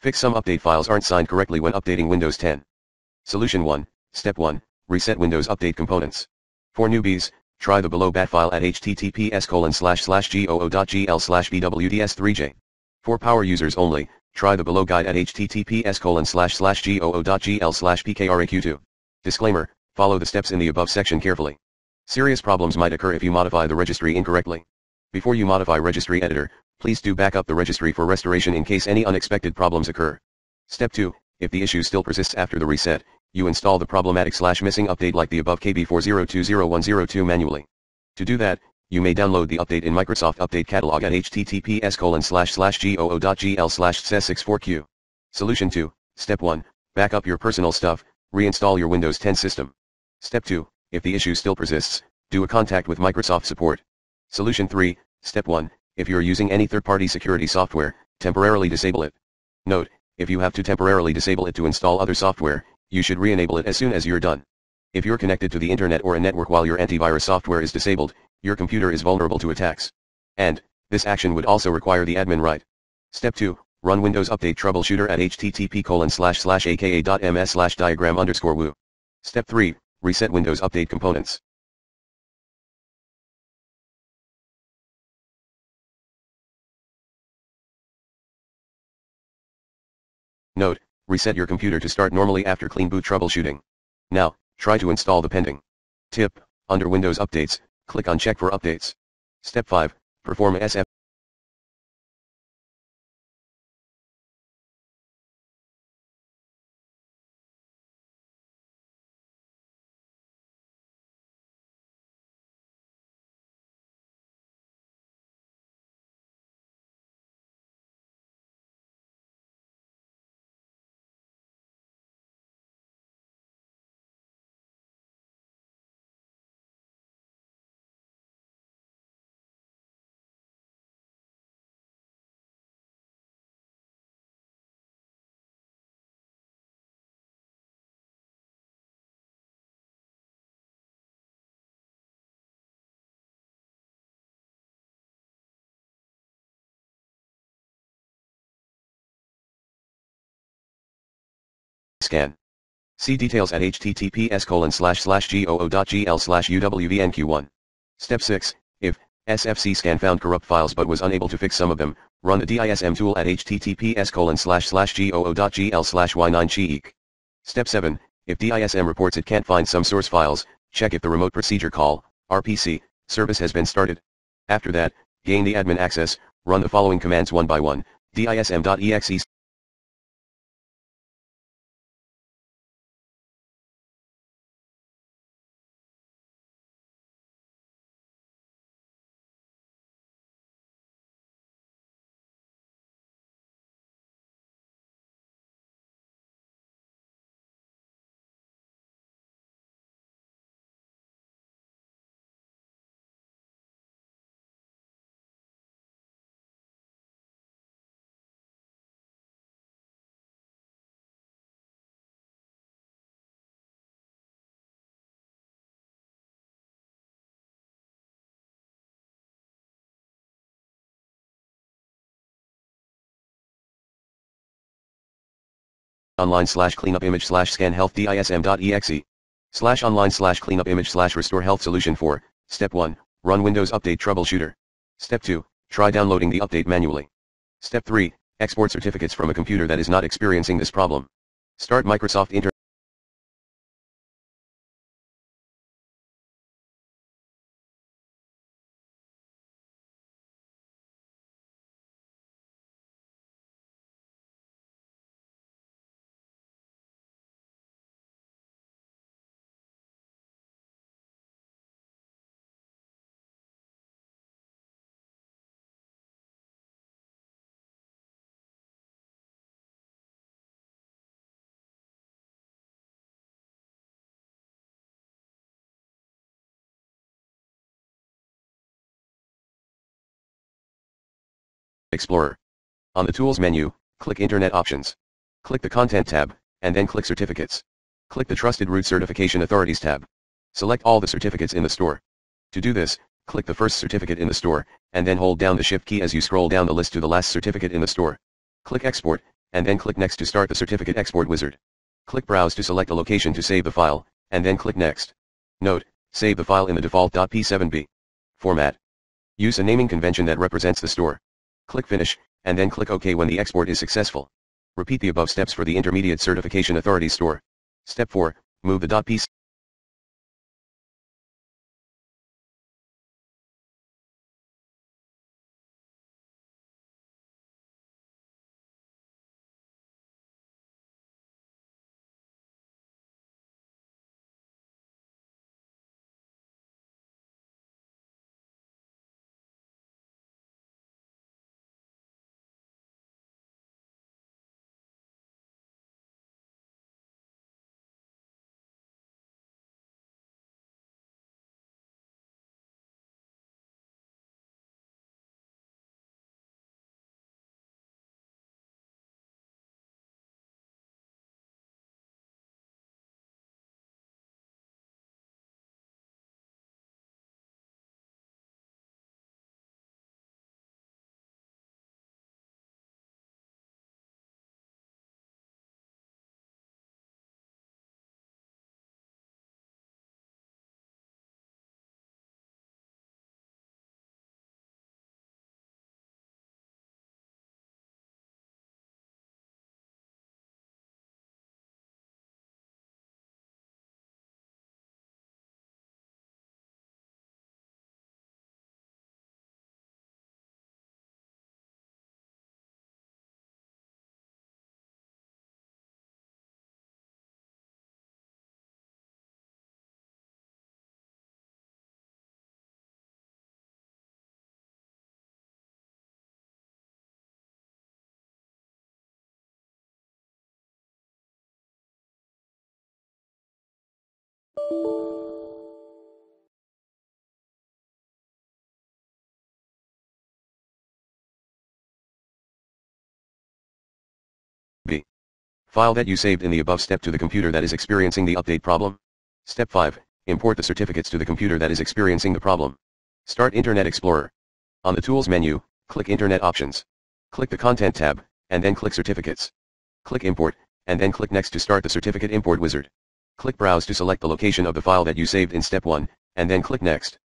Fix some update files aren't signed correctly when updating Windows 10. Solution 1, Step 1, Reset Windows Update Components. For newbies, try the below bat file at https colon slash slash goo.gl slash bwds3j. For power users only, try the below guide at https colon slash slash goo.gl slash pkraq2. Disclaimer, follow the steps in the above section carefully. Serious problems might occur if you modify the registry incorrectly. Before you modify registry editor, please do back up the registry for restoration in case any unexpected problems occur. Step 2, if the issue still persists after the reset, you install the problematic slash missing update like the above KB40200102 manually. To do that, you may download the update in Microsoft Update Catalog at https colon slash slash goo.gl slash 64 q Solution 2, Step 1, back up your personal stuff, reinstall your Windows 10 system. Step 2, if the issue still persists, do a contact with Microsoft support. Solution 3, Step 1, if you're using any third-party security software, temporarily disable it. Note, if you have to temporarily disable it to install other software, you should re-enable it as soon as you're done. If you're connected to the internet or a network while your antivirus software is disabled, your computer is vulnerable to attacks. And, this action would also require the admin right. Step 2, run Windows Update Troubleshooter at http colon slash slash aka.ms slash diagram underscore woo. Step 3, reset Windows Update components. Note, reset your computer to start normally after clean boot troubleshooting. Now, try to install the pending. Tip, under Windows Updates, click on Check for Updates. Step 5, perform SF. Scan. See details at https colon slash slash goo.gl slash uwvnq1. Step 6, if SFC scan found corrupt files but was unable to fix some of them, run the DISM tool at https colon slash slash goo.gl slash y9cheek. Step 7, if DISM reports it can't find some source files, check if the remote procedure call, RPC, service has been started. After that, gain the admin access, run the following commands one by one, dism.exe online slash cleanup image slash scan health dism.exe slash online slash cleanup image slash restore health solution 4, step 1, run Windows Update Troubleshooter. Step 2, try downloading the update manually. Step 3, export certificates from a computer that is not experiencing this problem. Start Microsoft Internet. Explorer. On the Tools menu, click Internet Options. Click the Content tab, and then click Certificates. Click the Trusted Root Certification Authorities tab. Select all the certificates in the store. To do this, click the first certificate in the store, and then hold down the Shift key as you scroll down the list to the last certificate in the store. Click Export, and then click Next to start the certificate export wizard. Click Browse to select a location to save the file, and then click Next. Note, save the file in the default .p7b format. Use a naming convention that represents the store. Click Finish, and then click OK when the export is successful. Repeat the above steps for the Intermediate Certification Authority store. Step 4, move the .p B. File that you saved in the above step to the computer that is experiencing the update problem. Step 5. Import the certificates to the computer that is experiencing the problem. Start Internet Explorer. On the Tools menu, click Internet Options. Click the Content tab, and then click Certificates. Click Import, and then click Next to start the certificate import wizard. Click Browse to select the location of the file that you saved in Step 1, and then click Next.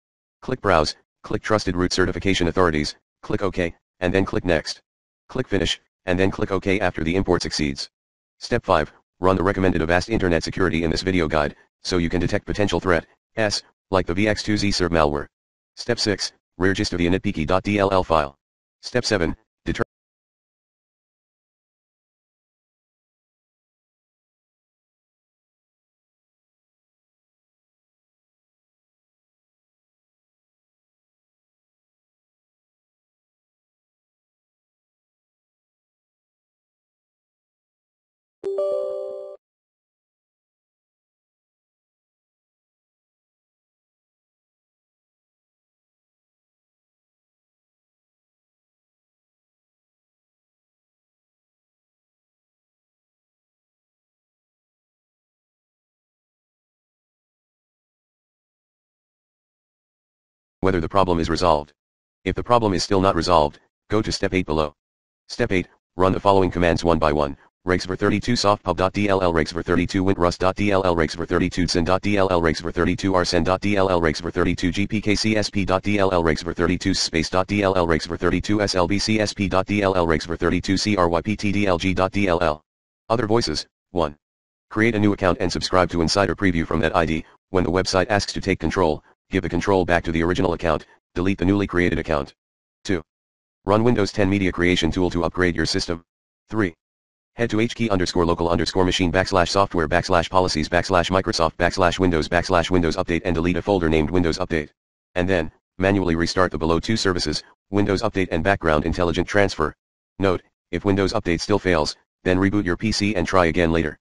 Click Browse, click Trusted Root Certification Authorities, click OK, and then click Next. Click Finish, and then click OK after the import succeeds. Step 5, run the recommended Avast Internet Security in this video guide, so you can detect potential threat, s, like the VX2Z serve malware. Step 6, rear gist of the initpki.dll file. Step 7, whether the problem is resolved. If the problem is still not resolved, go to step 8 below. Step 8, run the following commands one by one. Regsvr32 softpub.dll Regsvr32 wintrust.dll Regsvr32 sin.dll Regsvr32 arsen.dll Regsvr32 gpkcsp.dll Regsvr32 space.dll Regsvr32 slbcsp.dll Regsvr32 cryptdlg.dll. Other voices, 1. Create a new account and subscribe to Insider Preview from that ID. When the website asks to take control, give the control back to the original account, delete the newly created account. 2. Run Windows 10 Media Creation Tool to upgrade your system. 3. Head to hkey underscore local underscore machine backslash software backslash policies backslash Microsoft backslash Windows backslash Windows Update and delete a folder named Windows Update. And then, manually restart the below two services, Windows Update and Background Intelligent Transfer. Note, if Windows Update still fails, then reboot your PC and try again later.